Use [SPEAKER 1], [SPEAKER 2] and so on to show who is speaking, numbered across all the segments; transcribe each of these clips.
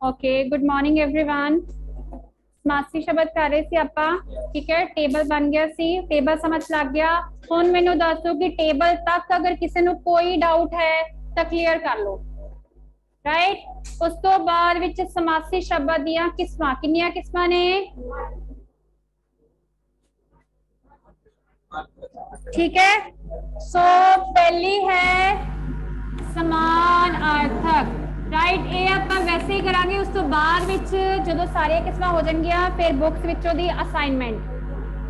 [SPEAKER 1] Okay good morning everyone ਸਮਾਸੀ ਸ਼ਬਦ ਕਰ ਰਹੇ ਸੀ ਆਪਾਂ ਠੀਕ ਹੈ ਟੇਬਲ ਬਣ ਗਿਆ ਸੀ ਟੇਬਲ ਸਮਝ ਲੱਗ ਗਿਆ ਹੁਣ ਮੈਨੂੰ ਦੱਸੋ ਕਿ ਟੇਬਲ ਤੱਕ ਅਗਰ ਕਿਸੇ ਨੂੰ ਕੋਈ ਡਾਊਟ ਹੈ ਤਾਂ ਕਲੀਅਰ ਕਰ ਲਓ ਰਾਈਟ ਉਸ ਤੋਂ ਬਾਅਦ ਵਿੱਚ ਸਮਾਸੀ ਸ਼ਬਦ ਦੀਆਂ ਕਿਸਮਾਂ ਕਿੰਨੀਆਂ ਕਿਸਮਾਂ ਨੇ ठीक है सो पहली है ਸਮਾਨ ਅਰਥਕ ਰਾਈਟ ਇਹ ਆਪਾਂ ਵੈਸੇ ਹੀ ਕਰਾਂਗੇ ਉਸ ਤੋਂ ਬਾਅਦ ਵਿੱਚ ਜਦੋਂ ਸਾਰੀਆਂ ਕਿਸਮਾਂ ਹੋ ਜਾਣਗੀਆਂ ਫਿਰ ਬੁੱਕਸ ਵਿੱਚੋਂ ਦੀ ਅਸਾਈਨਮੈਂਟ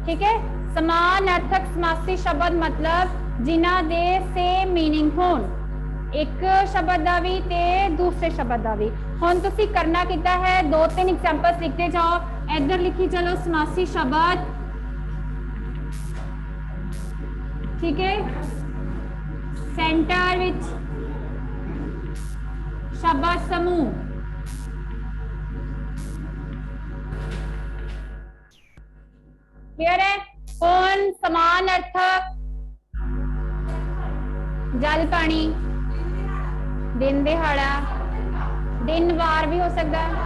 [SPEAKER 1] ਠੀਕ ਹੈ ਸਮਾਨ ਅਰਥਕ ਸਮਾਸੀ ਸ਼ਬਦ ਮਤਲਬ ਜਿਨ੍ਹਾਂ ਦੇ ਸੇਮ मीनिंग ਹੋਣ ਇੱਕ ਸ਼ਬਦ ਦਾ ਵੀ ਤੇ ਦੂਸਰੇ ਸ਼ਬਦ ਦਾ ਵੀ ਹੁਣ ਤੁਸੀਂ ਕਰਨਾ ਕਿੱਦਾਂ ਹੈ ਦੋ ਤਿੰਨ ਐਗਜ਼ਾਮਪਲਸ ਲਿਖਦੇ ਜਾਓ ਇੱਧਰ ਲਿਖੀ ਚਲੋ ਸਮਾਸੀ ਸ਼ਬਦ ਠੀਕ ਹੈ ਸੈਂਟਰ ਵਿੱਚ ਸ਼ਬਦ ਸਮੂਹ ਕਲੀਅਰ ਹੈ ਹੁਣ ਸਮਾਨ ਅਰਥਕ ਜਲ ਪਾਣੀ ਦਿਨ ਦਿਹਾੜਾ ਦਿਨ ਵਾਰ ਵੀ ਹੋ ਸਕਦਾ ਹੈ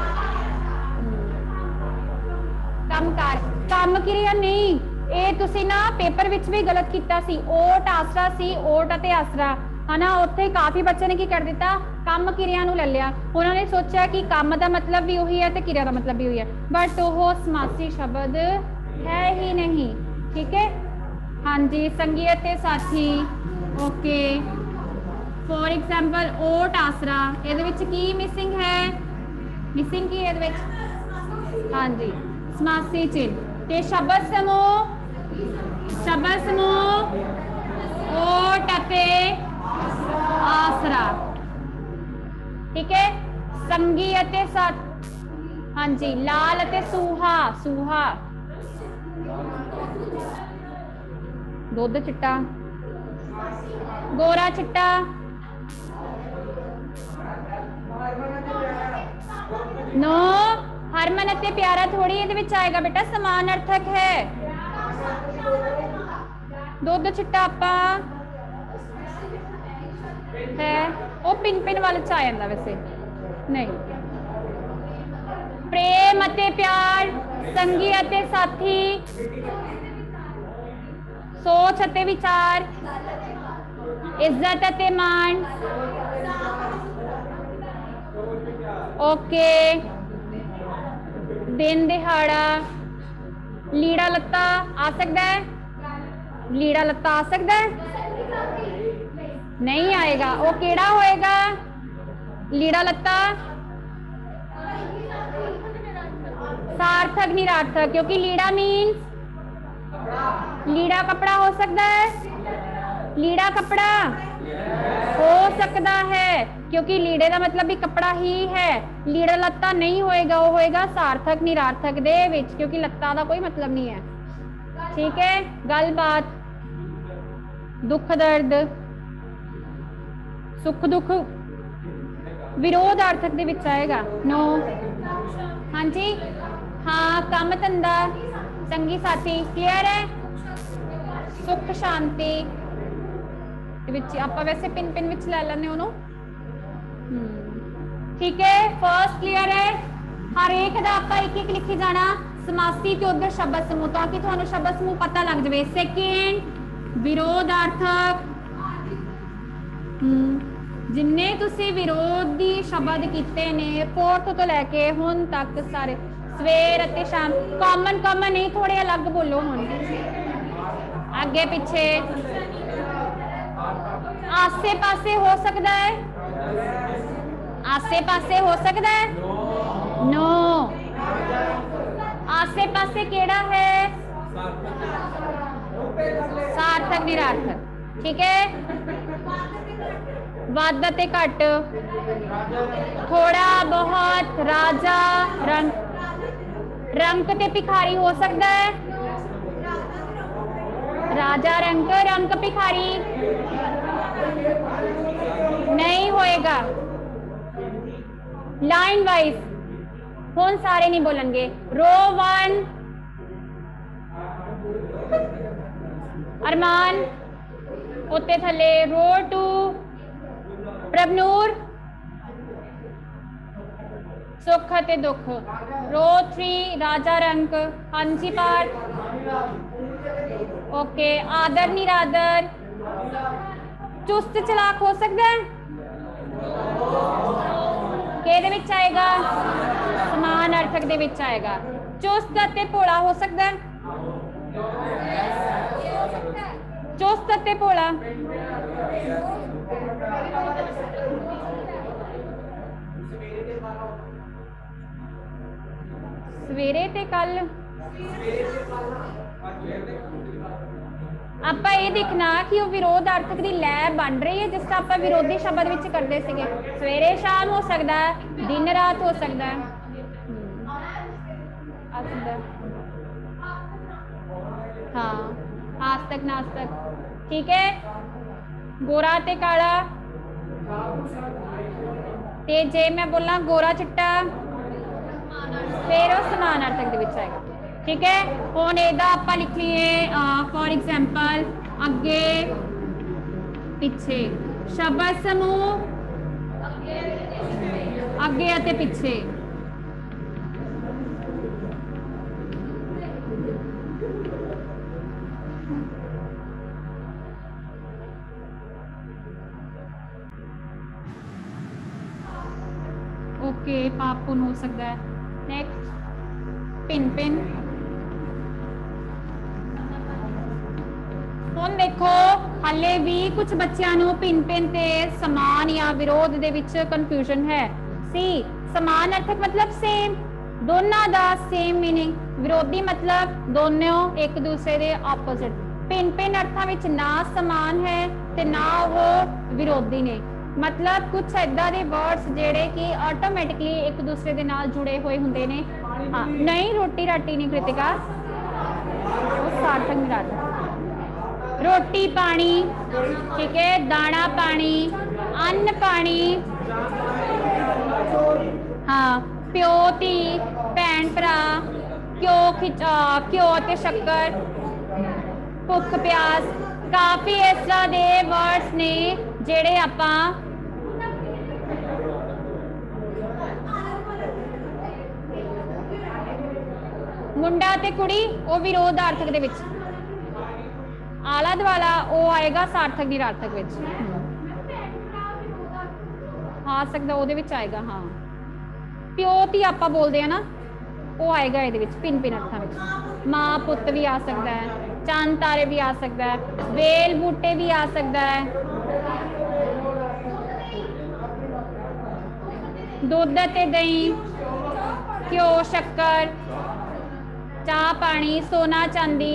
[SPEAKER 1] ਕੰਮ ਕਾਰ ਕੰਮ ਕਿਰਿਆ ਨਹੀਂ ਇਹ ਤੁਸੀਂ ਨਾ ਪੇਪਰ ਵਿੱਚ ਵੀ ਗਲਤ ਕੀਤਾ ਸੀ ਓਟ ਆਸਰਾ ਸੀ ਓਟ ਅਤੇ ਆਸਰਾ ਹਨਾ, ਉੱਥੇ ਕਾਫੀ ਬੱਚਿਆਂ ਨੇ ਕੀ ਕਰ ਦਿੱਤਾ? ਕੰਮ ਕਿਰਿਆ ਨੂੰ ਲੈ ਲਿਆ। ਉਹਨਾਂ ਨੇ ਸੋਚਿਆ ਕਿ ਕੰਮ ਦਾ ਮਤਲਬ ਵੀ ਉਹੀ ਹੈ ਤੇ ਕਿਰਿਆ ਦਾ ਮਤਲਬ ਵੀ ਉਹੀ ਹੈ। ਬਟ ਉਹ ਸਮਾਸੀ ਸ਼ਬਦ ਹੈ ਹੀ ਨਹੀਂ। ਠੀਕ ਹੈ? ਹਾਂਜੀ, ਸੰਗੀਤ ਅਤੇ ਸਾਥੀ। ਓਕੇ ਫੋਰ ਐਗਜ਼ਾਮਪਲ ਓਟ ਆਸਰਾ। ਇਹਦੇ ਵਿੱਚ ਕੀ ਮਿਸਿੰਗ ਹੈ? ਮਿਸਿੰਗ ਕੀ ਹੈ ਇਹਦੇ ਵਿੱਚ? ਹਾਂਜੀ, ਸਮਾਸੀ ਚਿੰਨ ਤੇ ਸ਼ਬਦ ਸਮੂਹ? ਸ਼ਬਦ ਸਮੂਹ? ਓਟ ਅਤੇ ਆਸਰਾ ਠੀਕ ਹੈ ਸੰਗੀ ਅਤੇ ਸਤ ਹਾਂਜੀ ਲਾਲ ਅਤੇ ਸੂਹਾ ਸੂਹਾ ਦੁੱਧ ਚਿੱਟਾ ਗੋਰਾ ਚਿੱਟਾ ਨੋ ਹਰਮਨ ਅਤੇ ਪਿਆਰਾ ਥੋੜੀ ਇਹਦੇ ਵਿੱਚ ਆਏਗਾ ਬੇਟਾ ਸਮਾਨ ਅਰਥਕ ਹੈ ਦੁੱਧ ਚਿੱਟਾ ਆਪਾਂ ਹੈ ਉਹ ਪਿੰਨ ਪਿੰਨ ਵਾਲੇ ਚ ਆ ਜਾਂਦਾ ਵੈਸੇ ਨਹੀਂ ਪ੍ਰੇਮ ਅਤੇ ਪਿਆਰ ਸੰਗੀ ਅਤੇ ਸਾਥੀ ਸੋਚ ਅਤੇ ਵਿਚਾਰ ਇੱਜ਼ਤ ਅਤੇ ਮਾਣ ਓਕੇ ਦਿਨ ਦਿਹਾੜਾ ਲੀੜਾ ਲੱਤਾ ਆ ਸਕਦਾ ਹੈ ਲੀੜਾ ਲੱਤਾ ਆ ਸਕਦਾ ਹੈ ਨਹੀਂ ਆਏਗਾ ਉਹ ਕਿਹੜਾ ਹੋਏਗਾ ਲੀੜਾ ਲੱਤਾ ਸਾਰਥਕ ਨਿਰਾਰਥਕ ਕਿਉਂਕਿ ਲੀੜਾ ਮੀਨਸ ਲੀੜਾ ਕਪੜਾ ਹੋ ਸਕਦਾ ਹੈ ਲੀੜਾ ਕਪੜਾ ਹੋ ਸਕਦਾ ਹੈ ਕਿਉਂਕਿ ਲੀੜੇ ਦਾ ਮਤਲਬ ਵੀ ਕਪੜਾ ਹੀ ਹੈ ਲੀੜਾ ਲੱਤਾ ਨਹੀਂ ਹੋਏਗਾ ਉਹ ਹੋਏਗਾ ਸਾਰਥਕ ਨਿਰਾਰਥਕ ਦੇ ਵਿੱਚ ਕਿਉਂਕਿ ਲੱਤਾ ਦਾ ਕੋਈ ਮਤਲਬ ਨਹੀਂ ਹੈ ਠੀਕ ਹੈ ਗੱਲਬਾਤ ਦੁੱਖ ਦਰਦ ਸੁੱਖ ਦੁੱਖ ਵਿਰੋਧ ਅਰਥਕ ਦੇ ਵਿੱਚ ਆਏਗਾ ਨੋ ਹਾਂਜੀ ਹਾਂ ਕੰਮ ਧੰਦਾ ਸੰਗੀ ਸਾਥੀ ਕਲੀਅਰ ਹੈ ਸੁੱਖ ਸ਼ਾਂਤੀ ਦੇ ਵਿੱਚ ਆਪਾਂ ਵੈਸੇ ਪਿੰਨ ਪਿੰਨ ਵਿੱਚ ਲੈ ਲੈਂਦੇ ਉਹਨੂੰ ਹਮ, ਠੀਕ ਹੈ ਫਰਸਟ ਕਲੀਅਰ ਹੈ ਹਰ ਇੱਕ ਦਾ ਆਪਾਂ ਇੱਕ ਇੱਕ ਲਿਖੀ ਜਾਣਾ ਸਮਾਸੀ ਤੇ ਉਧਰ ਸ਼ਬਦ ਸਮੂਹ ਤਾਂ ਕਿ ਤੁਹਾਨੂੰ ਸ਼ਬਦ ਸਮੂਹ ਪਤਾ ਲੱਗ ਜਾਵੇ ਸੈਕਿੰਡ ਵਿਰੋਧਾਰਥਕ ਹਮ, ਜਿੰਨੇ ਤੁਸੀਂ ਵਿਰੋਧੀ ਸ਼ਬਦ ਕੀਤੇ ਨੇ ਫੋਰਥ ਤੋਂ ਲੈ ਕੇ ਹੁਣ ਤੱਕ ਸਾਰੇ ਸਵੇਰ ਅਤੇ ਸ਼ਾਮ ਕਾਮਨ ਕਾਮਨ ਨਹੀਂ ਥੋੜੇ ਅਲੱਗ ਬੋਲੋ ਹੁਣ ਅੱਗੇ ਪਿੱਛੇ ਆਸੇ ਪਾਸੇ ਹੋ ਸਕਦਾ ਹੈ ਆਸੇ ਪਾਸੇ ਹੋ ਸਕਦਾ ਹੈ ਨੋ ਆਸੇ ਪਾਸੇ ਕਿਹੜਾ ਹੈ ਸਾਰਥਕ ਨਿਰਾਰਥਕ ਠੀਕ ਹੈ ਵੱਧ ਅਤੇ ਘੱਟ ਥੋੜਾ ਬਹੁਤ ਰਾਜਾ ਰੰਗ ਰੰਕ ਤੇ ਭਿਖਾਰੀ ਹੋ ਸਕਦਾ ਹੈ ਰਾਜਾ ਰੰਕ ਰੰਕ ਭਿਖਾਰੀ ਨਹੀਂ ਹੋਏਗਾ ਲਾਈਨ ਵਾਈਜ਼ ਹੁਣ ਸਾਰੇ ਨਹੀਂ ਬੋਲਣਗੇ ਰੋ 1 ਅਰਮਾਨ ਉੱਤੇ ਥੱਲੇ ਰੋ 2 प्रभनूर। सुख ते दुख। रो थ्री राजा रंक हँसी पार्ट ओके आदर निरादर चुस्त चलाक हो सकता है? कि आएगा? समान अर्थक दे आएगा। चुस्त भोला हो सकता है? चुस्त भोला। ਸਵੇਰੇ ਤੇ ਕੱਲ। ਆਪਾਂ ਇਹ ਦੇਖਣਾ ਕਿ ਉਹ ਵਿਰੋਧ ਅਰਥਕ ਦੀ ਲੈ ਬਣ ਰਹੀ ਹੈ, ਜਿਸ ਤਰ੍ਹਾਂ ਆਪਾਂ ਵਿਰੋਧੀ ਸ਼ਬਦ ਵਿੱਚ ਕਰਦੇ ਸੀਗੇ। ਸਵੇਰੇ ਸ਼ਾਮ ਹੋ ਸਕਦਾ ਹੈ, ਦਿਨ ਰਾਤ ਹੋ ਸਕਦਾ ਹੈ। ਹਾਂ। ਆਜ ਤੱਕ। ਨਾਸ ਤੱਕ। ਠੀਕ ਹੈ? ਗੋਰਾ ਤੇ ਕਾਲਾ। ਤੇ ਜੇ ਮੈਂ ਬੋਲਾਂ ਗੋਰਾ ਚਿੱਟਾ, ਫਿਰ ਉਹ ਸਮਾਨ ਅਰਥਕ ਦੇ ਵਿੱਚ ਆਏਗਾ। ਠੀਕ ਹੈ? ਹੁਣ ਇਹਦਾ ਆਪਾਂ ਲਿਖ ਲਈਏ ਫੋਰ ਐਗਜ਼ਾਮਪਲ ਅੱਗੇ, ਪਿੱਛੇ। ਸ਼ਬਦ ਸਮੂਹ, ਅੱਗੇ ਅਤੇ ਪਿੱਛੇ। ਓਕੇ ਹੋ ਸਕਦਾ ਹੈ ਨੈਕਸਟ ਪਿੰਨ ਪਿੰਨ ਹੁਣ ਦੇਖੋ, ਹੱਲੇ ਵੀ ਕੁਝ ਬੱਚਿਆਂ ਨੂੰ ਪਿੰਨ ਪਿੰਨ ਤੇ ਸਮਾਨ ਜਾਂ ਵਿਰੋਧ ਦੇ ਵਿੱਚ ਕਨਫਿਊਜ਼ਨ ਹੈ। ਸੀ ਸਮਾਨ ਅਰਥਕ ਮਤਲਬ ਸੇਮ ਦੋਨਾਂ ਦਾ ਸੇਮ ਮੀਨਿੰਗ ਵਿਰੋਧੀ ਮਤਲਬ ਦੋਨੋਂ ਇੱਕ ਦੂਸਰੇ ਦੇ ਆਪੋਜ਼ਿਟ ਪਿੰਨ ਪਿੰਨ ਅਰਥਾਂ ਵਿੱਚ ਨਾ ਸਮਾਨ ਹੈ ਤੇ ਨਾ ਉਹ ਵਿਰੋਧੀ ਨੇ। ਮਤਲਬ ਕੁਝ ਏਦਾਂ ਦੇ ਵਰਡਸ ਜਿਹੜੇ ਕਿ ਆਟੋਮੈਟਿਕਲੀ ਇੱਕ ਦੂਸਰੇ ਦੇ ਨਾਲ ਜੁੜੇ ਹੋਏ ਹੁੰਦੇ ਨੇ। ਹਾਂ, ਨਹੀਂ, ਰੋਟੀ ਰਾਟੀ ਨਹੀਂ ਕ੍ਰਿਤਿਕਾ। ਉਹ ਸਾਰਥਕ ਨਹੀਂ ਰਾਤਾ ਰੋਟੀ ਪਾਣੀ, ਠੀਕ ਹੈ, ਦਾਣਾ ਪਾਣੀ, ਅੰਨ ਪਾਣੀ। ਹਾਂ, ਪਿਓ, ਧੀ, ਭੈਣ, ਭਰਾ ਕਿਉ ਖਿਚਾ ਕਿਉ ਤੇ ਸ਼ੱਕਰ, ਭੁੱਖ, ਪਿਆਸ। ਕਾਫੀ ਇਸ ਤਰ੍ਹਾਂ ਦੇ ਵਰਡਸ ਨੇ ਜਿਹੜੇ ਆਪਾਂ ਮੁੰਡਾ ਤੇ ਕੁੜੀ, ਉਹ ਵਿਰੋਧਾਰਥਕ ਦੇ ਵਿੱਚ। ਆਲਾ ਦਵਾਲਾ ਉਹ ਆਏਗਾ ਸਾਰਥਕ ਨਿਰਾਰਥਕ ਵਿੱਚ। ਹਾਂ, ਸਕਦਾ ਉਹਦੇ ਵਿੱਚ ਆਏਗਾ, ਹਾਂ। ਪਿਓ ਧੀ ਆਪਾਂ ਬੋਲਦੇ ਆ ਨਾ, ਉਹ ਆਏਗਾ ਇਹਦੇ ਵਿੱਚ ਪਿੰਨ ਪਿੰਨ ਅਰਥਾਂ ਵਿੱਚ। ਮਾਂ ਪੁੱਤ ਵੀ ਆ ਸਕਦਾ ਹੈ, ਚੰਨ ਤਾਰੇ ਵੀ ਆ ਸਕਦਾ ਹੈ, ਵੇਲ ਬੂਟੇ ਵੀ ਆ ਸਕਦਾ ਹੈ। ਦੁੱਧ ਅਤੇ ਦਹੀਂ, ਘਿਓ, ਸ਼ੱਕਰ ਚਾਹ ਪਾਣੀ ਸੋਨਾ ਚਾਂਦੀ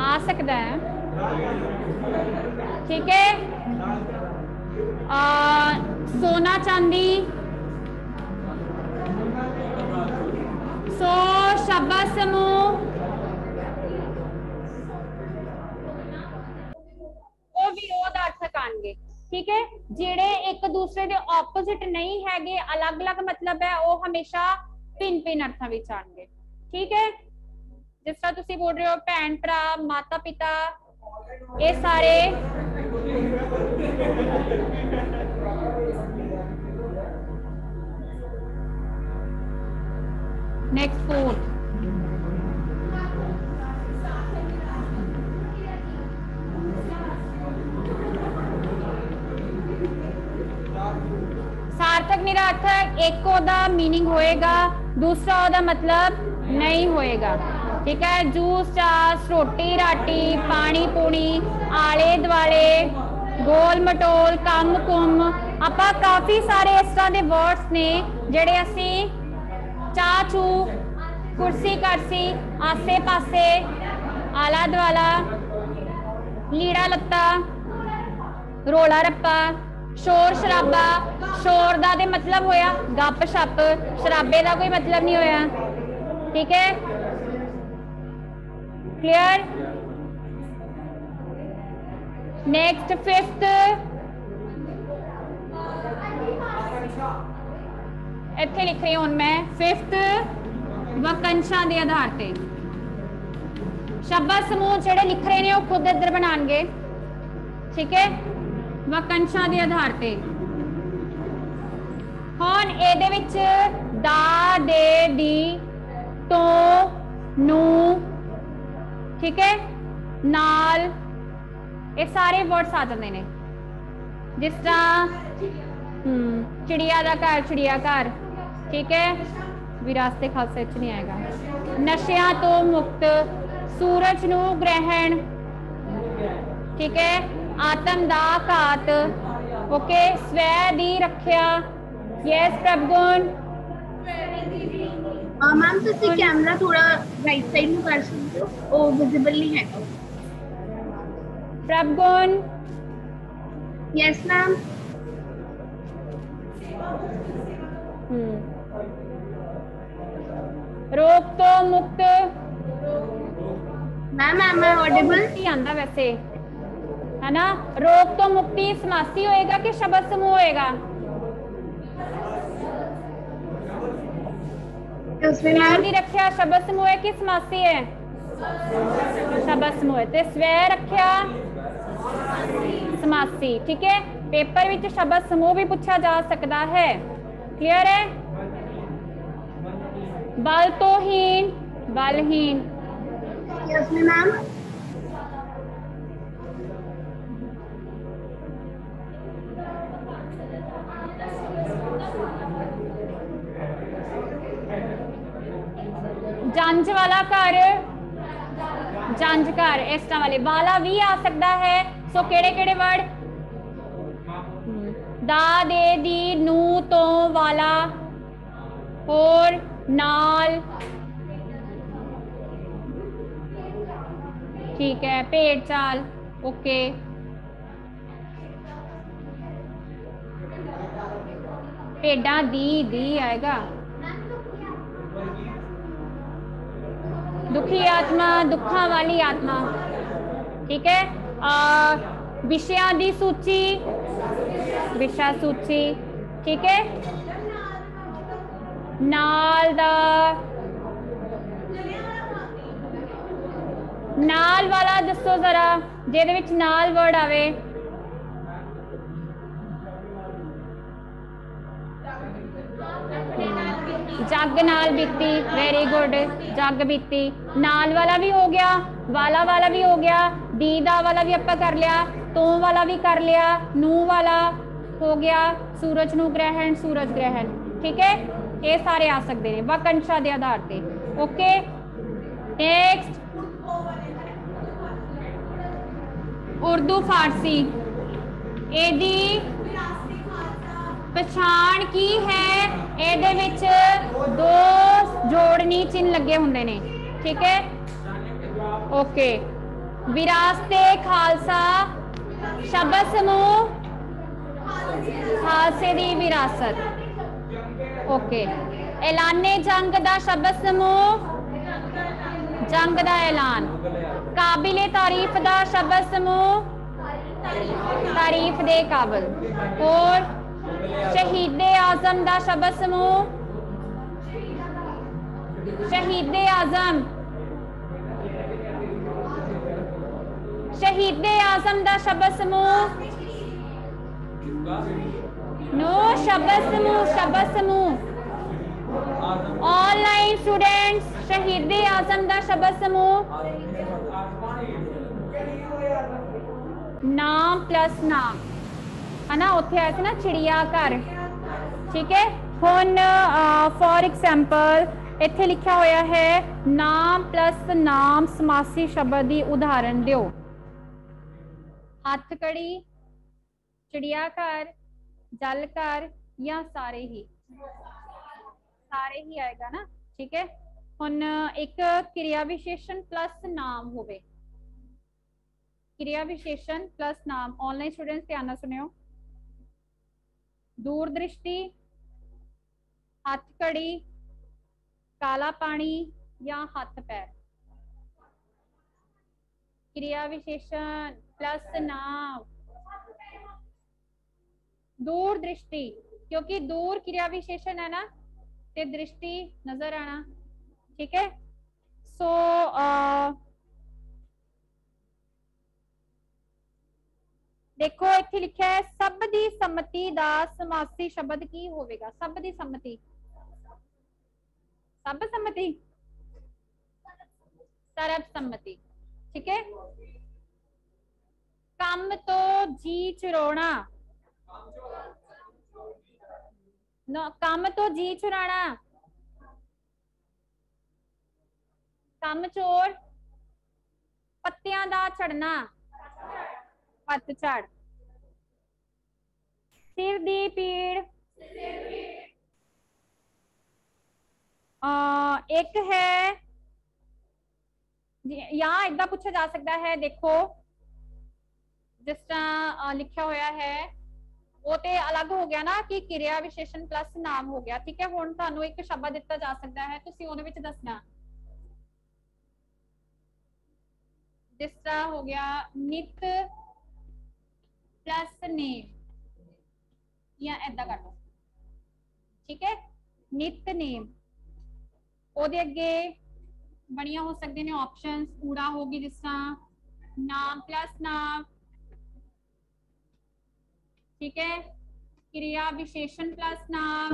[SPEAKER 1] ਆ ਸਕਦਾ ਹੈ ਠੀਕ ਹੈ ਆ ਸੋਨਾ ਚਾਂਦੀ ਸੋ ਸ਼ਬਦ ਸਮੂਹ ਉਹ ਵਿਰੋਧ ਅਰਥਕ ਆਣਗੇ ਠੀਕ ਹੈ ਜਿਹੜੇ ਇੱਕ ਦੂਸਰੇ ਦੇ ਆਪੋਜ਼ਿਟ ਨਹੀਂ ਹੈਗੇ ਅਲੱਗ-ਅਲੱਗ ਮਤਲਬ ਹੈ ਉਹ ਹਮੇਸ਼ਾ ਭਿੰਨ ਭਿੰਨ ਅਰਥਾਂ ਵਿੱਚ ਆਣਗੇ ਠੀਕ ਹੈ ਜਿਸ ਤਰ੍ਹਾਂ ਤੁਸੀਂ ਬੋਲ ਰਹੇ ਹੋ ਭੈਣ ਭਰਾ ਮਾਤਾ ਪਿਤਾ ਇਹ ਸਾਰੇ ਨੈਕਸਟ ਫੋਰਥ ਸਾਰਥਕ ਨਿਰਾਰਥਕ ਇੱਕ ਉਹਦਾ मीनिंग ਹੋਏਗਾ ਦੂਸਰਾ ਉਹਦਾ ਮਤਲਬ ਨਹੀਂ ਹੋਏਗਾ ਠੀਕ ਹੈ ਜੂਸ ਚਾਸ ਰੋਟੀ ਰਾਟੀ ਪਾਣੀ ਪੂਣੀ ਆਲੇ ਦੁਆਲੇ ਗੋਲ ਮਟੋਲ ਕੰਮ ਕੁੰਮ ਆਪਾਂ ਕਾਫੀ ਸਾਰੇ ਇਸ ਤਰ੍ਹਾਂ ਦੇ ਵਰਡਸ ਨੇ ਜਿਹੜੇ ਅਸੀਂ ਚਾਹ ਚੂ ਕੁਰਸੀ ਕਰਸੀ ਆਸੇ ਪਾਸੇ ਆਲਾ ਦੁਆਲਾ ਲੀੜਾ ਲੱਤਾ ਰੋਲਾ ਰੱਪਾ ਸ਼ੋਰ ਸ਼ਰਾਬਾ ਸ਼ੋਰ ਦਾ ਤੇ ਮਤਲਬ ਹੋਇਆ ਗੱਪ ਛੱਪ ਸ਼ਰਾਬੇ ਦਾ ਕੋਈ ਮਤਲਬ ਨਹੀਂ ਹੋਇਆ ਠੀਕ ਹੈ ਕਲੀਅਰ ਨੈਕਸਟ ਫਿਫਥ ਇੱਥੇ ਲਿਖ ਰਹੀ ਹਾਂ ਹੁਣ ਮੈਂ ਫਿਫਥ ਵਕੰਸ਼ਾਂ ਦੇ ਆਧਾਰ ਤੇ ਸ਼ਬਦ ਸਮੂਹ ਜਿਹੜੇ ਲਿਖ ਰਹੇ ਨੇ ਉਹ ਖੁਦ ਇੱਧਰ ਬਣਾਣਗੇ ਠੀਕ ਹੈ ਵਾਕੰਸ਼ਾਂ ਦੇ ਆਧਾਰ ਤੇ। ਹੁਣ ਇਹਦੇ ਵਿੱਚ ਦਾ, ਦੇ, ਦੀ, ਤੋਂ, ਨੂੰ, ਠੀਕ ਹੈ? ਨਾਲ ਇਹ ਸਾਰੇ ਵਰਡਸ ਆ ਜਾਂਦੇ ਨੇ। ਜਿਸ ਤਰ੍ਹਾਂ ਹਮ ਚਿੜੀਆ ਦਾ ਘਰ ਚਿੜੀਆ ਘਰ ਠੀਕ ਹੈ? ਵਿਰਾਸਤੇ ਖਾਲਸੇ ਚ ਨਹੀਂ ਆਏਗਾ। ਨਸ਼ਿਆਂ ਤੋਂ ਮੁਕਤ ਸੂਰਜ ਨੂੰ ਗ੍ਰਹਿਣ, ਠੀਕ ਹੈ? ਆਤਮ ਦਾ ਘਾਤ ਓਕੇ ਸਵੈ ਦੀ ਰੱਖਿਆ ਯੈਸ ਪ੍ਰਭਗੁਣ
[SPEAKER 2] ਮੈਮ ਤੁਸੀਂ ਕੈਮਰਾ ਥੋੜਾ ਰਾਈਟ ਸਾਈਡ ਨੂੰ ਕਰ ਸਕਦੇ ਹੋ ਉਹ ਵਿਜ਼ਿਬਲ ਨਹੀਂ ਹੈ
[SPEAKER 1] ਪ੍ਰਭਗੁਣ
[SPEAKER 2] ਯੈਸ ਮੈਮ
[SPEAKER 1] ਹਮ ਰੋਗ ਤੋਂ ਮੁਕਤ
[SPEAKER 2] ਮੈਮ ਐਮ ਆਈ ਆਡੀਬਲ
[SPEAKER 1] ਕੀ ਆਂਦਾ ਵੈਸੇ ਹੈ ਨਾ ਰੋਗ ਤੋਂ ਮੁਕਤੀ ਸਮਾਸੀ ਹੋਏਗਾ ਕਿ ਸ਼ਬਦ ਸਮੂਹ ਹੋਏਗਾ
[SPEAKER 2] ਉਸਨੇ
[SPEAKER 1] ਸਵੈ
[SPEAKER 2] ਮੈਮ
[SPEAKER 1] ਦੀ ਰੱਖਿਆ ਸ਼ਬਦ ਸਮੂਹ ਹੈ ਕਿ ਸਮਾਸੀ ਹੈ ਸ਼ਬਦ ਸਮੂਹ ਹੈ ਤੇ ਸਵੈ ਰੱਖਿਆ ਸਮਾਸੀ ਠੀਕ ਹੈ ਪੇਪਰ ਵਿੱਚ ਸ਼ਬਦ ਸਮੂਹ ਵੀ ਪੁੱਛਿਆ ਜਾ ਸਕਦਾ ਹੈ ਕਲੀਅਰ ਹੈ ਬਲ ਤੋਂ ਹੀਨ ਬਲਹੀਨ
[SPEAKER 2] ਉਸਨੇ ਮੈਮ
[SPEAKER 1] ਜੰਜ ਵਾਲਾ ਘਰ। ਜੰਜ ਘਰ, ਇਸ ਤਰ੍ਹਾਂ ਵਾਲੇ। ਵਾਲਾ ਵੀ ਆ ਸਕਦਾ ਹੈ। ਸੋ ਕਿਹੜੇ ਕਿਹੜੇ ਵਰਡ ਦਾ, ਦੇ, ਦੀ, ਨੂੰ ਤੋਂ ਵਾਲਾ। ਹੋਰ, ਨਾਲ। ਠੀਕ ਹੈ, ਭੇਡ ਚਾਲ। ਓਕੇ। ਭੇਡਾਂ ਦੀ ਦੀ ਆਏਗਾ। दुखी आत्मा दुखा वाली आत्मा। ठीक है? विषयादि सूची। विषा सूची ठीक है? नाल द। नाल वाला दसो जरा जेद नाल वर्ड आवे। ਜੱਗ ਨਾਲ ਬੀਤੀ ਵੈਰੀ ਗੁੱਡ ਜੱਗ ਬੀਤੀ। ਨਾਲ ਵਾਲਾ ਵੀ ਹੋ ਗਿਆ, ਵਾਲਾ ਵਾਲਾ ਵੀ ਹੋ ਗਿਆ ਦੀ ਦਾ ਵਾਲਾ ਵੀ ਆਪਾਂ ਕਰ ਲਿਆ, ਤੋਂ ਵਾਲਾ ਵੀ ਕਰ ਲਿਆ ਨੂੰ ਵਾਲਾ ਹੋ ਗਿਆ, ਸੂਰਜ ਨੂੰ ਗ੍ਰਹਿਣ, ਸੂਰਜ ਗ੍ਰਹਿਣ। ਠੀਕ ਹੈ? ਇਹ ਸਾਰੇ ਆ ਸਕਦੇ ਨੇ, ਵਕੰਸ਼ਾ ਦੇ ਆਧਾਰ ਤੇ। Okay next Urdu, Farsi. ਇਹਦੀ ਪਛਾਣ ਕੀ ਹੈ? ਇਹਦੇ ਵਿੱਚ ਦੋ ਜੋੜਨੀ ਚਿੰਨ ਲੱਗੇ ਹੁੰਦੇ ਨੇ। ਠੀਕ ਹੈ? ਓਕੇ। ਵਿਰਾਸਤੇ ਖਾਲਸਾ ਸ਼ਬਦ ਸਮੂਹ ਖਾਲਸੇ ਦੀ ਵਿਰਾਸਤ। ਓਕੇ। ਐਲਾਨੇ ਜੰਗ ਦਾ ਸ਼ਬਦ ਸਮੂਹ ਜੰਗ ਦਾ ਐਲਾਨ। ਕਾਬਿਲੇ ਤਾਰੀਫ ਦਾ ਸ਼ਬਦ ਸਮੂਹ ਤਾਰੀਫ ਦੇ ਕਾਬਲ। ਹੋਰ ਸ਼ਹੀਦੇ ਆਜ਼ਮ ਦਾ ਸ਼ਬਦ ਸਮੂਹ ਸ਼ਹੀਦੇ ਆਜ਼ਮ ਸ਼ਹੀਦੇ ਆਜ਼ਮ ਦਾ ਸ਼ਬਦ ਸਮੂਹ ਨੋ ਸ਼ਬਦ ਸਮੂਹ ਸ਼ਬਦ ਸਮੂਹ ऑनलाइन स्टूडेंट्स शहीद आजम ਦਾ ਸ਼ਬਦ ਸਮੂਹ ਨਾਮ ਪਲੱਸ ਨਾਮ ਹਨਾ ਉੱਥੇ ਆਇਆ ਸੀ ਨਾ ਚਿੜੀਆ ਘਰ ਠੀਕ ਹੈ ਹੁਣ ਫੋਰ ਐਗਜ਼ਾਮਪਲ ਇੱਥੇ ਲਿਖਿਆ ਹੋਇਆ ਹੈ ਨਾਮ ਪਲੱਸ ਨਾਮ ਸਮਾਸੀ ਸ਼ਬਦ ਦੀ ਉਦਾਹਰਣ ਦਿਓ ਹੱਥ ਕੜੀ ਚਿੜੀਆ ਘਰ ਜਲ ਘਰ ਜਾਂ ਸਾਰੇ ਹੀ ਸਾਰੇ ਹੀ ਆਏਗਾ ਨਾ ਠੀਕ ਹੈ ਹੁਣ ਇੱਕ ਕਿਰਿਆ ਵਿਸ਼ੇਸ਼ਣ ਪਲੱਸ ਨਾਮ ਹੋਵੇ ਕਿਰਿਆ ਵਿਸ਼ੇਸ਼ਣ ਪਲੱਸ ਨਾਮ ਆਨਲਾਈਨ ਸਟੂਡੈਂਟਸ ਧਿਆਨ ਨਾਲ दूरदृष्टि हथकड़ी काला पानी या हथ पैर क्रिया विशेषण प्लस नाम। दूर दृष्टि क्योंकि दूर क्रिया विशेषण है ना ते दृष्टि नज़र आना ठीक है? सो so, uh, ਦੇਖੋ ਇੱਥੇ ਲਿਖਿਆ ਹੈ ਸਭ ਦੀ ਸੰਮਤੀ ਦਾ ਸਮਾਸੀ ਸ਼ਬਦ ਕੀ ਹੋਵੇਗਾ ਸਭ ਦੀ ਸੰਮਤੀ ਸਭ ਸੰਮਤੀ ਸਰਬ ਸੰਮਤੀ ਠੀਕ ਹੈ ਕੰਮ ਤੋਂ ਜੀ ਚੁਰਾਉਣਾ ਨਾ ਕੰਮ ਤੋਂ ਜੀ ਚੁਰਾਣਾ ਕੰਮ ਚੋਰ ਪੱਤਿਆਂ ਦਾ ਝੜਨਾ ਪਤਝੜ ਸਿਰ ਦੀ ਪੀੜ ਆ ਇੱਕ ਹੈ ਜੀ- ਜਾਂ ਇਦਾਂ ਪੁੱਛਿਆ ਜਾ ਸਕਦਾ ਹੈ ਦੇਖੋ ਜਿਸ ਤਰ੍ਹਾਂ ਅਹ, ਲਿਖਿਆ ਹੋਇਆ ਹੈ ਉਹ ਤੇ ਅਲੱਗ ਹੋ ਗਿਆ ਨਾ ਕਿ ਕਿਰਿਆ ਵਿਸ਼ੇਸ਼ਣ ਪਲੱਸ ਨਾਮ ਹੋ ਗਿਆ ਠੀਕ ਹੈ ਹੁਣ ਤੁਹਾਨੂੰ ਇੱਕ ਸ਼ਬਦ ਦਿੱਤਾ ਜਾ ਸਕਦਾ ਹੈ ਤੁਸੀਂ ਉਹਦੇ ਵਿੱਚ ਦੱਸਣਾ ਜਿਸ ਤਰ੍ਹਾਂ ਹੋ ਗਿਆ ਨਿਤ ਪਲੱਸ ਨੇਮ ਜਾਂ ਐਦਾਂ ਕਰ ਲਓ ਠੀਕ ਹੈ ਨਿਤਨੇਮ ਉਹਦੇ ਅੱਗੇ ਬਣੀਆਂ ਹੋ ਸਕਦੇ ਨੇ ਆਪਸ਼ਨਸ ਊੜਾ ਹੋਗੀ ਜਿਸ ਤਰ੍ਹਾਂ ਨਾਮ ਪਲੱਸ ਨਾਮ ਠੀਕ ਹੈ ਕਿਰਿਆ ਵਿਸ਼ੇਸ਼ਣ ਪਲੱਸ ਨਾਮ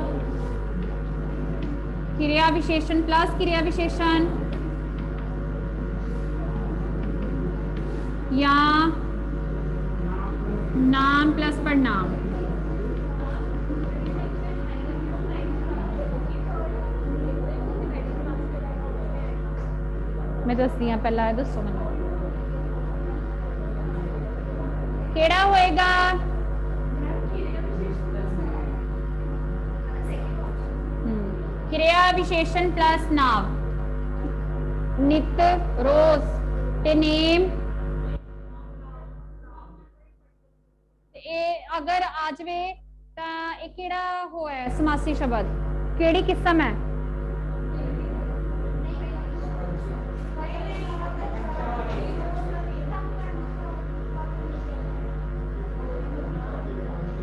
[SPEAKER 1] ਕਿਰਿਆ ਵਿਸ਼ੇਸ਼ਣ ਪਲੱਸ ਕਿਰਿਆ ਵਿਸ਼ੇਸ਼ਣ या नाम प्लस परिणाम। मैं दसदी हाँ पहला दसो मैं केड़ा होएगा? हम्म, क्रिया विशेषण प्लस नाम। नित रोज ते नेम ਅਗਰ ਆ ਜਾਵੇ ਤਾਂ ਇਹ ਕਿਹੜਾ ਹੋਇਆ ਸਮਾਸੀ ਸ਼ਬਦ। ਕਿਹੜੀ ਕਿਸਮ ਹੈ?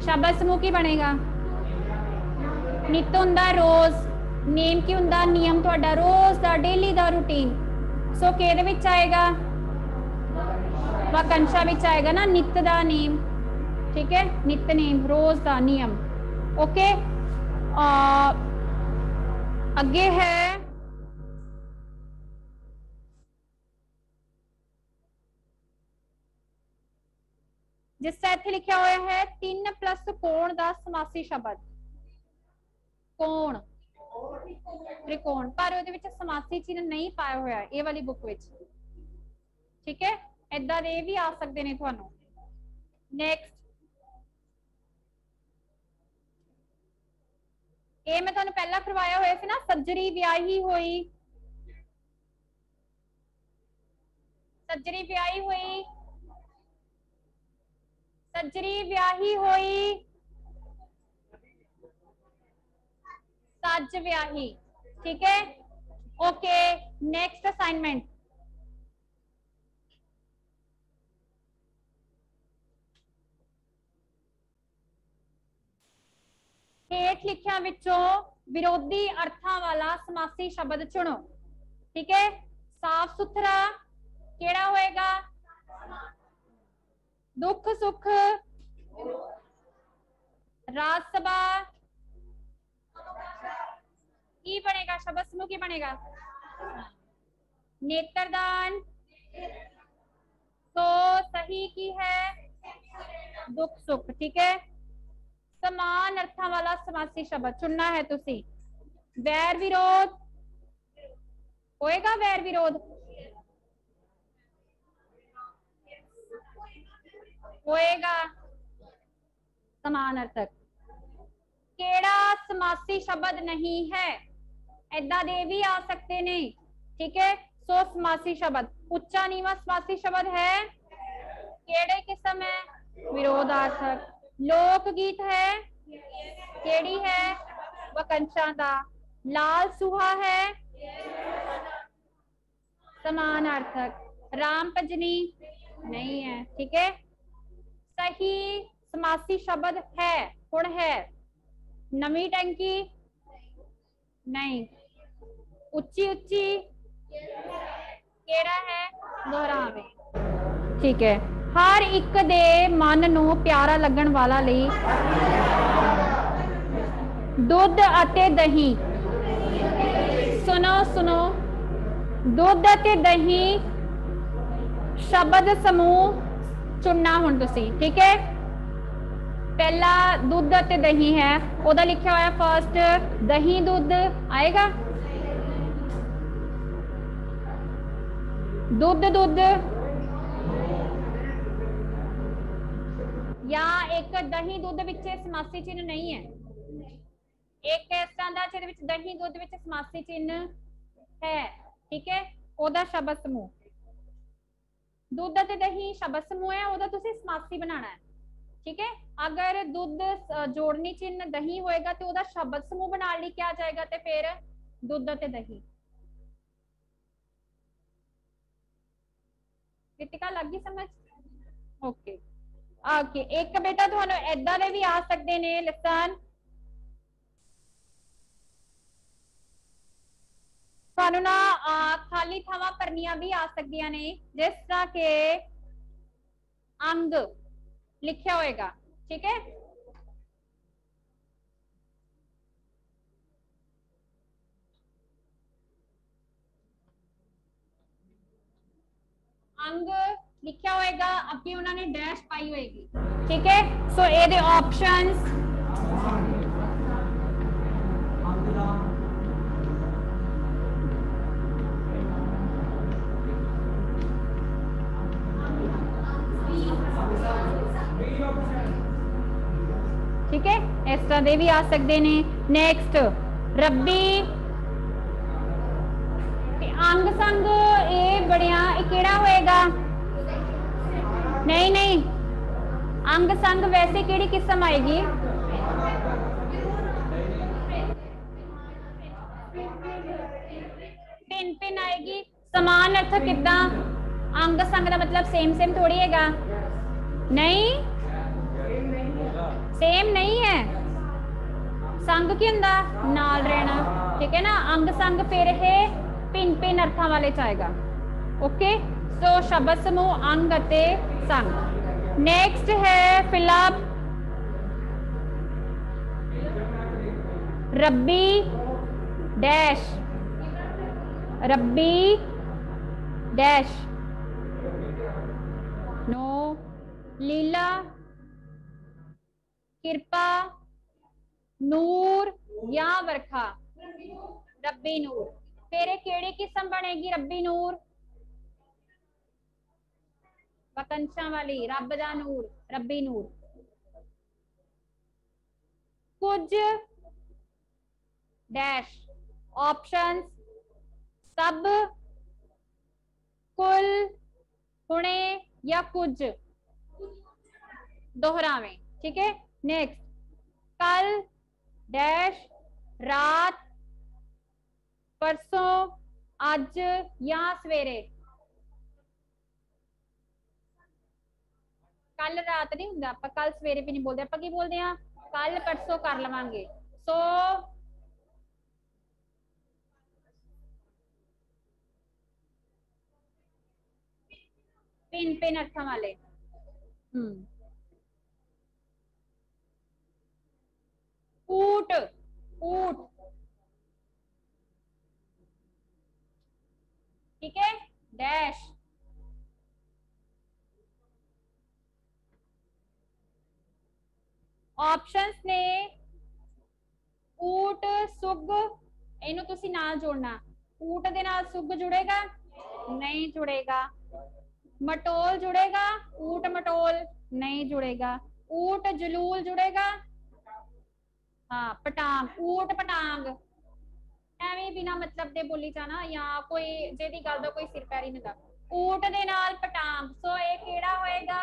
[SPEAKER 1] ਸ਼ਬਦ ਸਮੂਹ ਕੀ ਬਣੇਗਾ? ਨਿਤ ਹੁੰਦਾ ਰੋਜ਼। ਨੇਮ ਕੀ ਹੁੰਦਾ? ਨਿਯਮ ਤੁਹਾਡਾ। ਰੋਜ਼ ਦਾ ਡੇਲੀ ਦਾ ਰੂਟੀਨ। ਸੋ ਕਿਹਦੇ ਵਿੱਚ ਆਏਗਾ? ਵਾਕੰਸ਼ਾ ਵਿੱਚ ਆਏਗਾ ਨਾ? ਨਿਤ ਦਾ ਨੇਮ। ठीक है? नित्य नेम रोज का नियम। ओके? अगे है। जिसका इतने लिखा हुआ है, तीन प्लस कोण का समासी शब्द। कोण। त्रिकोण। पर समासी चिन्ह नहीं पाया हुआ ए वाली बुक ठीक है? इदा दे भी आ सकते हैं थोड़ा नेक्स्ट ਇਹ ਮੈਂ ਤੁਹਾਨੂੰ ਪਹਿਲਾਂ ਕਰਵਾਇਆ ਹੋਇਆ ਸੀ ਨਾ ਸੱਜਰੀ ਵਿਆਹੀ ਹੋਈ ਸੱਜਰੀ ਵਿਆਹੀ ਹੋਈ ਸੱਜਰੀ ਵਿਆਹੀ ਹੋਈ ਸੱਜ ਵਿਆਹੀ ਠੀਕ ਹੈ ਓਕੇ ਨੈਕਸਟ ਅਸਾਈਨਮੈਂਟ ਹੇਠ ਲਿਖਿਆਂ ਵਿੱਚੋਂ ਵਿਰੋਧੀ ਅਰਥਾਂ ਵਾਲਾ ਸਮਾਸੀ ਸ਼ਬਦ ਚੁਣੋ ਠੀਕ ਹੈ ਸਾਫ ਸੁਥਰਾ ਕਿਹੜਾ ਹੋਏਗਾ ਦੁੱਖ ਸੁੱਖ ਰਾਜ ਸਭਾ ਕੀ ਬਣੇਗਾ ਸ਼ਬਦ ਸਮੂਹ ਕੀ ਬਣੇਗਾ नेत्रदान तो सही की है दुख सुख ठीक है समान अर्था वाला समासी शब्द चुनना है तुसी। वैर विरोध। होएगा वैर विरोध? होएगा। समान अर्थक। केड़ा समासी शब्द नहीं है? ऐदा दे भी आ सकते ने। ठीक है? सो समासी शब्द। उच्चा नीवा समासी शब्द है? केड़े किस्म है? विरोधार्थक। ਲੋਕ ਗੀਤ ਹੈ ਕਿਹੜੀ ਹੈ ਵਕੰਸ਼ਾਂ ਦਾ ਲਾਲ ਸੁਹਾ ਹੈ ਸਮਾਨਾਰਥਕ ਰਾਮ ਭਜਨੀ ਨਹੀਂ ਹੈ ਠੀਕ ਹੈ ਸਹੀ ਸਮਾਸੀ ਸ਼ਬਦ ਹੈ ਹੁਣ ਹੈ ਨਵੀਂ ਟੈਂਕੀ ਨਹੀਂ ਉੱਚੀ ਉੱਚੀ ਕਿਹੜਾ ਹੈ ਦੁਹਰਾਵੇਂ ਠੀਕ ਹੈ ਹਰ ਇੱਕ ਦੇ ਮਨ ਨੂੰ ਪਿਆਰਾ ਲੱਗਣ ਵਾਲਾ ਲਈ ਦੁੱਧ ਅਤੇ ਦਹੀਂ। ਸੁਣੋ ਸੁਣੋ। ਦੁੱਧ ਅਤੇ ਦਹੀਂ ਸ਼ਬਦ ਸਮੂਹ ਚੁਣਨਾ ਹੁਣ ਤੁਸੀਂ, ਠੀਕ ਹੈ? ਪਹਿਲਾ ਦੁੱਧ ਅਤੇ ਦਹੀਂ ਹੈ। ਉਹਦਾ ਲਿਖਿਆ ਹੋਇਆ ਫਰਸਟ ਦਹੀਂ ਦੁੱਧ, ਆਏਗਾ? ਦੁੱਧ ਦੁੱਧ। ਜਾਂ ਇੱਕ ਦਹੀਂ ਦੁੱਧ ਵਿੱਚ ਸਮਾਸੀ ਚਿੰਨ ਨਹੀਂ ਹੈ ਇੱਕ ਇਸ ਤਰ੍ਹਾਂ ਦਾ ਜਿਹਦੇ ਵਿੱਚ ਦਹੀਂ ਦੁੱਧ ਵਿੱਚ ਸਮਾਸੀ ਚਿੰਨ ਹੈ ਠੀਕ ਹੈ ਉਹਦਾ ਸ਼ਬਦ ਸਮੂਹ ਦੁੱਧ ਅਤੇ ਦਹੀਂ ਸ਼ਬਦ ਸਮੂਹ ਹੈ ਉਹਦਾ ਤੁਸੀਂ ਸਮਾਸੀ ਬਣਾਉਣਾ ਹੈ ਠੀਕ ਹੈ ਅਗਰ ਦੁੱਧ ਅ, ਜੋੜਨੀ ਚਿੰਨ ਦਹੀਂ ਹੋਏਗਾ ਤੇ ਉਹਦਾ ਸ਼ਬਦ ਸਮੂਹ ਬਣਾਉਣ ਲਈ ਕਿਹਾ ਜਾਏਗਾ ਤੇ ਫਿਰ ਦੁੱਧ ਅਤੇ ਦਹੀਂ ਕ੍ਰਿਤਿਕਾ ਲੱਗੀ ਸਮਝ ਓਕੇ ਓਕੇ ਇੱਕ ਬੇਟਾ ਤੁਹਾਨੂੰ ਏਦਾਂ ਦੇ ਵੀ ਆ ਸਕਦੇ ਨੇ ਲਿਸਨ ਤੁਹਾਨੂੰ ਨਾ ਅਹ, ਖਾਲੀ ਥਾਵਾਂ ਭਰਨੀਆਂ ਵੀ ਆ ਸਕਦੀਆਂ ਨੇ ਜਿਸ ਤਰ੍ਹਾਂ ਕਿ ਅੰਗ ਲਿਖਿਆ ਹੋਏਗਾ ਠੀਕ ਹੈ ਅੰਗ लिखा होएगा अपनी उन्होंने डैश पाई होएगी। ठीक है? सो ये ऑप्शंस ठीक है? इस तरह के भी आ सकते ने नैक्सट रबी अंग संग, ये बढ़िया, ये होएगा? ਇਹ ਕਿਹੜਾ ਹੋਏਗਾ ਨਹੀਂ ਨਹੀਂ ਅੰਗ ਸੰਗ ਵੈਸੇ ਕਿਹੜੀ ਕਿਸਮ ਆਏਗੀ ਪਿੰਨ ਪਿੰਨ ਆਏਗੀ ਸਮਾਨ ਅਰਥ ਕਿੱਦਾਂ ਅੰਗ ਸੰਗ ਦਾ ਮਤਲਬ ਸੇਮ ਸੇਮ ਥੋੜੀ ਹੈਗਾ ਨਹੀਂ ਸੇਮ ਨਹੀਂ ਹੈ ਸੰਗ ਕੀ ਹੁੰਦਾ ਨਾਲ ਰਹਿਣਾ ਠੀਕ ਹੈ ਨਾ ਅੰਗ ਸੰਗ ਫਿਰ ਇਹ ਭਿੰਨ ਭਿੰਨ ਅਰਥਾਂ ਵਾਲੇ ਚ ਆਏਗਾ सो शब्द समूह अंग गते संग। नेक्स्ट है फिलप रब्बी डैश। रब्बी डैश। नो। लीला। कृपा नूर। या वर्खा। रब्बी नूर। फिर केड़ी किस्म बनेगी? रब्बी नूर। ਵਕੰਸ਼ਾਂ ਵਾਲੀ ਰੱਬ ਦਾ ਨੂਰ ਰੱਬੀ ਨੂਰ ਕੁਝ ਡੈਸ਼ ਆਪਸ਼ਨਸ ਸਭ ਕੁੱਲ ਹੁਣੇ ਜਾਂ ਕੁਝ दोहरावें ठीक है नेक्स्ट कल डैश रात परसों ਅੱਜ ਜਾਂ ਸਵੇਰੇ ਕੱਲ ਰਾਤ ਨਹੀਂ ਹੁੰਦਾ ਆਪਾਂ ਕੱਲ ਸਵੇਰੇ ਵੀ ਨਹੀਂ ਬੋਲਦੇ ਆਪਾਂ ਕੀ ਬੋਲਦੇ ਆ ਕੱਲ ਪਰਸੋਂ ਕਰ ਲਵਾਂਗੇ ਸੋ ਪਿੰਨ ਪਿੰਨ ਅਰਥਾਂ ਵਾਲੇ ਹਮ ਊਟ ਊਟ ठीक है डैश ਆਪਸ਼ਨਸ ਨੇ ਊਟ, ਸੁਗ, ਇਹਨੂੰ ਤੁਸੀਂ ਨਾਲ ਜੋੜਨਾ। ਊਟ ਦੇ ਨਾਲ ਸੁਗ ਜੁੜੇਗਾ? ਨਹੀਂ ਜੁੜੇਗਾ। ਮਟੋਲ ਜੁੜੇਗਾ? ਊਟ, ਮਟੋਲ ਨਹੀਂ ਜੁੜੇਗਾ। ਊਟ, ਜਲੂਲ ਜੁੜੇਗਾ? ਹਾਂ, ਪਟਾਂਗ, ਊਟ, ਪਟਾਂਗ। ਐਵੇਂ ਬਿਨਾ ਮਤਲਬ ਦੇ ਬੋਲੀ ਜਾਣਾ ਜਾਂ ਕੋਈ ਜਿਹਦੀ ਗੱਲ ਦਾ ਕੋਈ ਸਿਰ ਪੈਰ ਹੀ ਨਹੀਂ ਹੁੰਦਾ। ਊਟ ਦੇ ਨਾਲ ਪਟਾਂਗ। ਸੋ ਇਹ ਕਿਹੜਾ ਹੋਏਗਾ?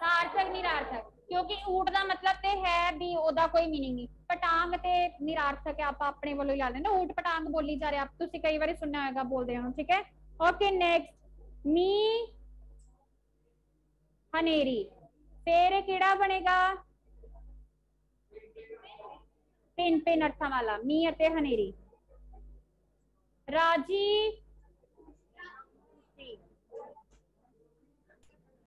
[SPEAKER 1] ਸਾਰਥਕ ਨਿਰਾਰਥਕ ਕਿਉਂਕਿ ਊਟ ਦਾ ਮਤਲਬ ਤੇ ਹੈ ਵੀ ਉਹਦਾ ਕੋਈ ਮੀਨਿੰਗ ਨਹੀਂ ਪਟਾਂਗ ਤੇ ਨਿਰਾਰਥਕ ਹੈ ਆਪਾਂ ਆਪਣੇ ਵੱਲੋਂ ਹੀ ਲਾ ਲੈਂਦੇ ਊਟ ਪਟਾਂਗ ਬੋਲੀ ਜਾ ਰਿਹਾ ਤੁਸੀਂ ਕਈ ਵਾਰੀ ਸੁਣਿਆ ਹੋਏਗਾ ਬੋਲਦੇ ਹੋ ਠੀਕ ਹੈ ਓਕੇ ਨੈਕਸਟ ਮੀ ਹਨੇਰੀ ਫੇਰ ਇਹ ਕਿਹੜਾ ਬਣੇਗਾ ਭਿੰਨ ਭਿੰਨ ਅਰਥਾਂ ਵਾਲਾ ਮੀਂਹ ਅਤੇ ਹਨੇਰੀ ਰਾਜੀ